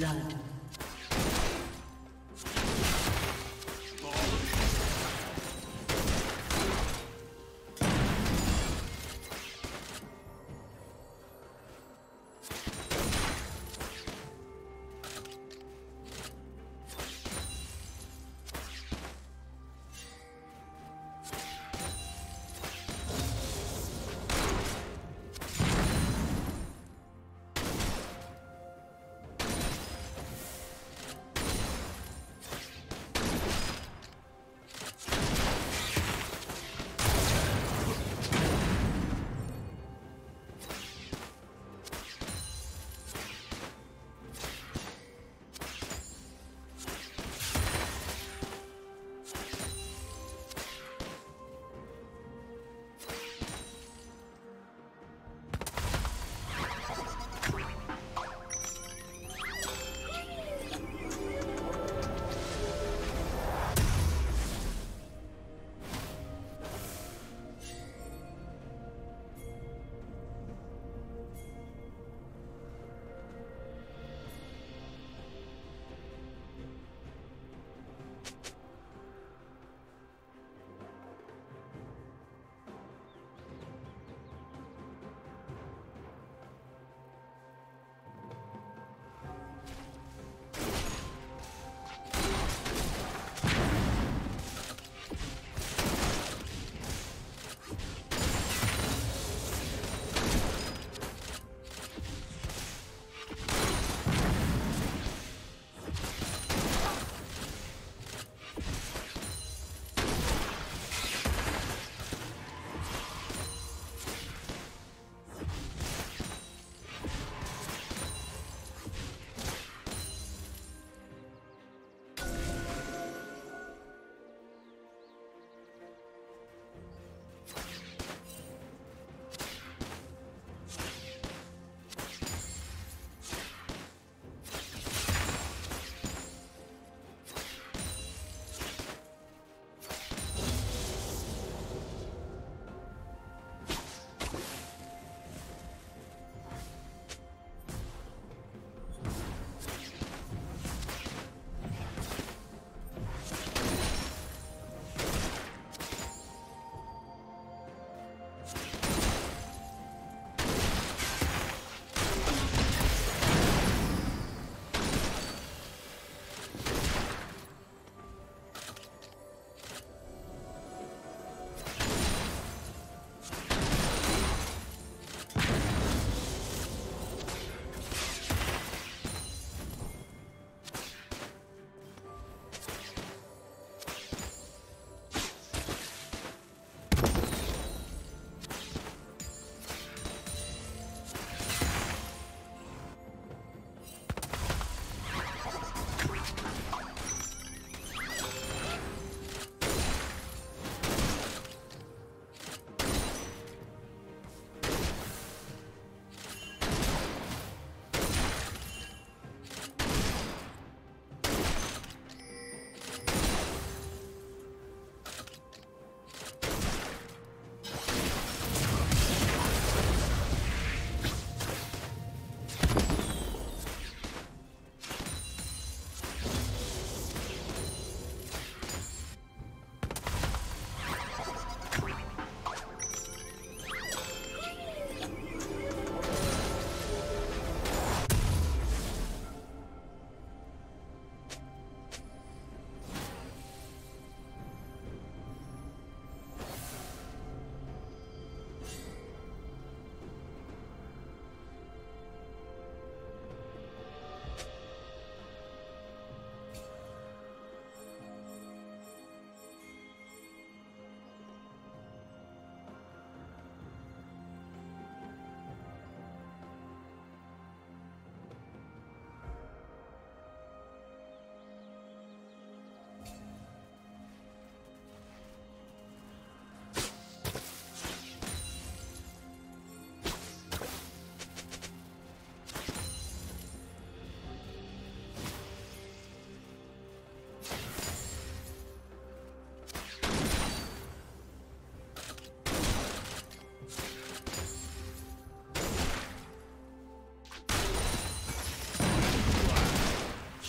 blood.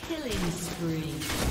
Killing spree.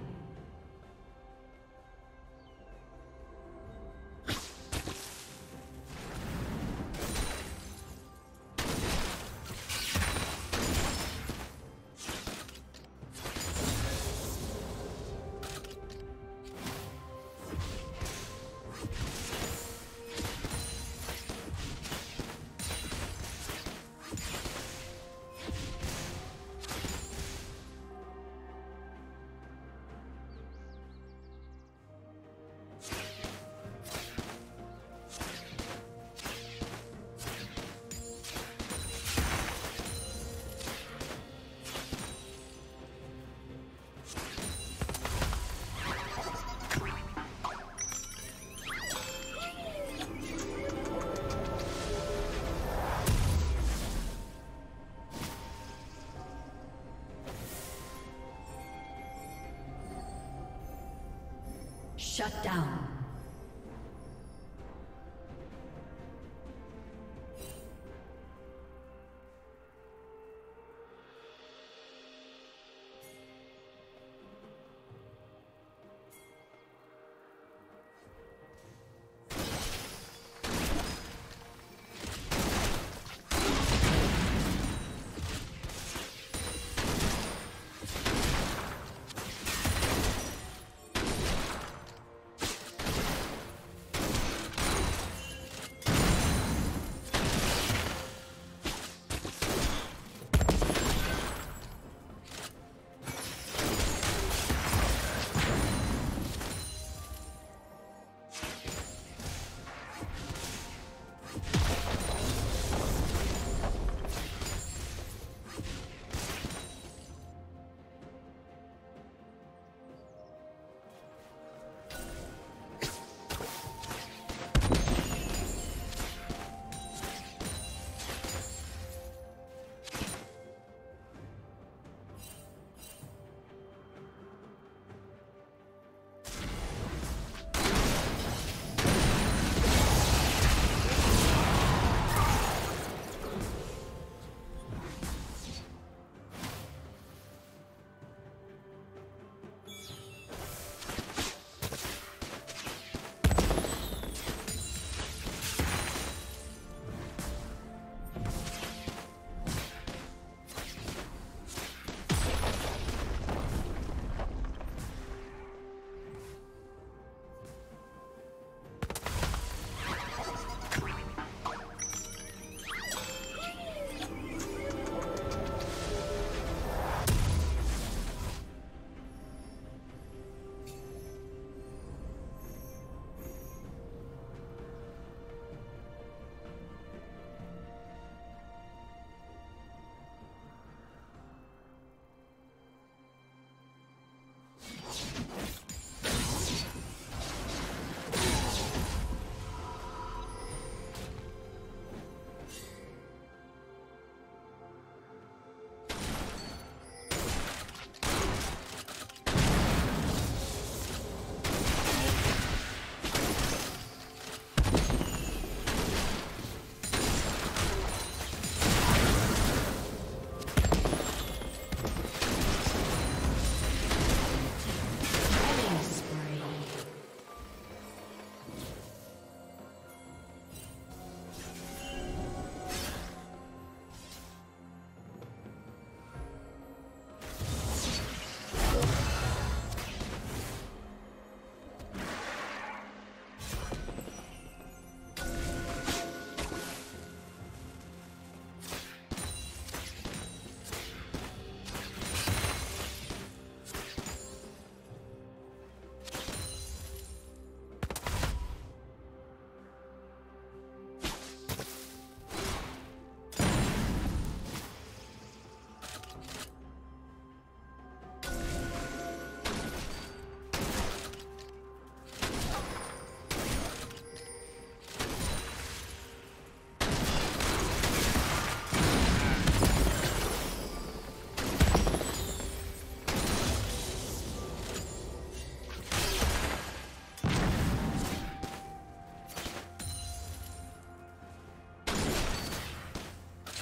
Shut down.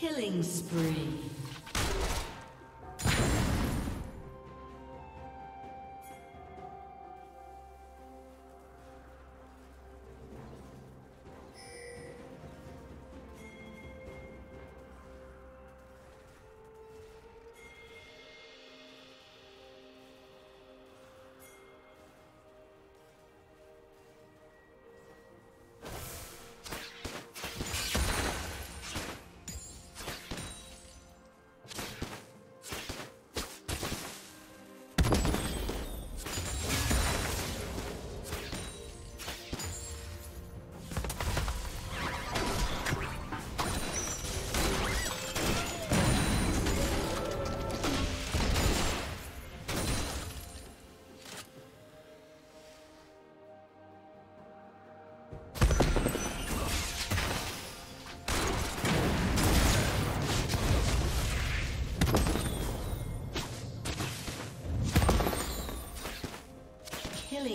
Killing spree.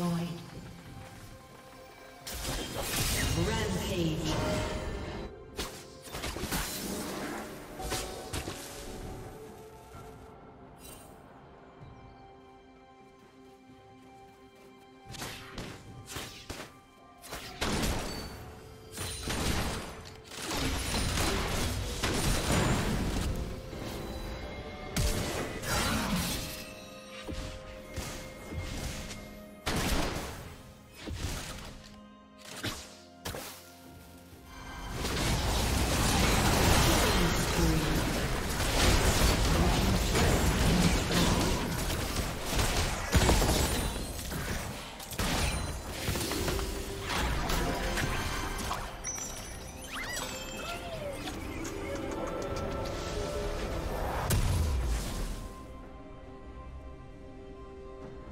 Destroyed.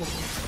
Unstoppable.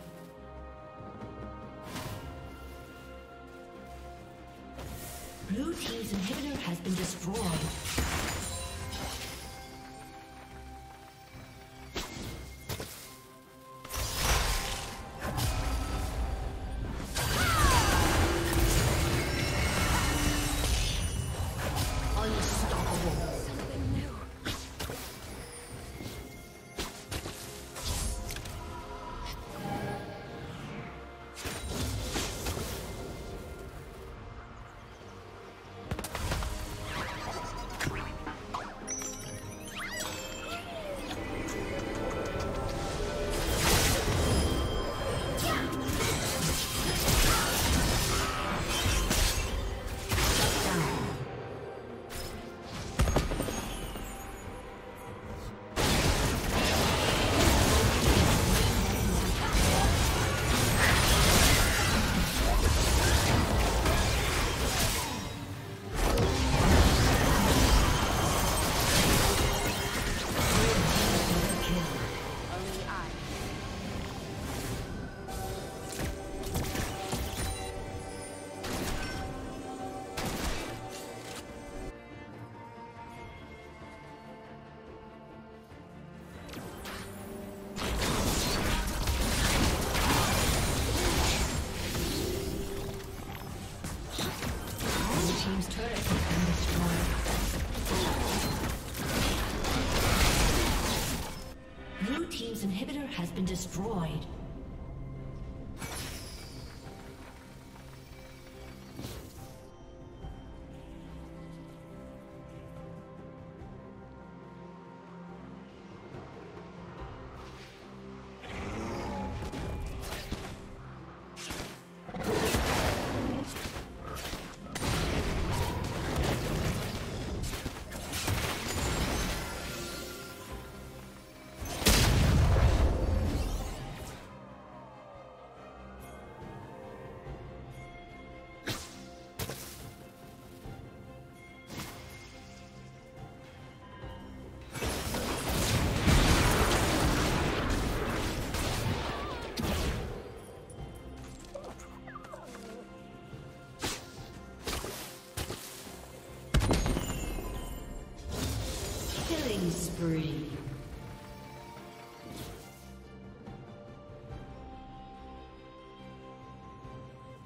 Spree.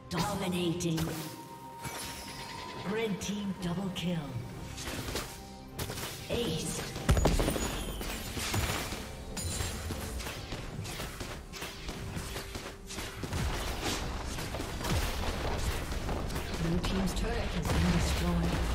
Dominating. Red team double kill. Ace. Blue team's turret has been destroyed.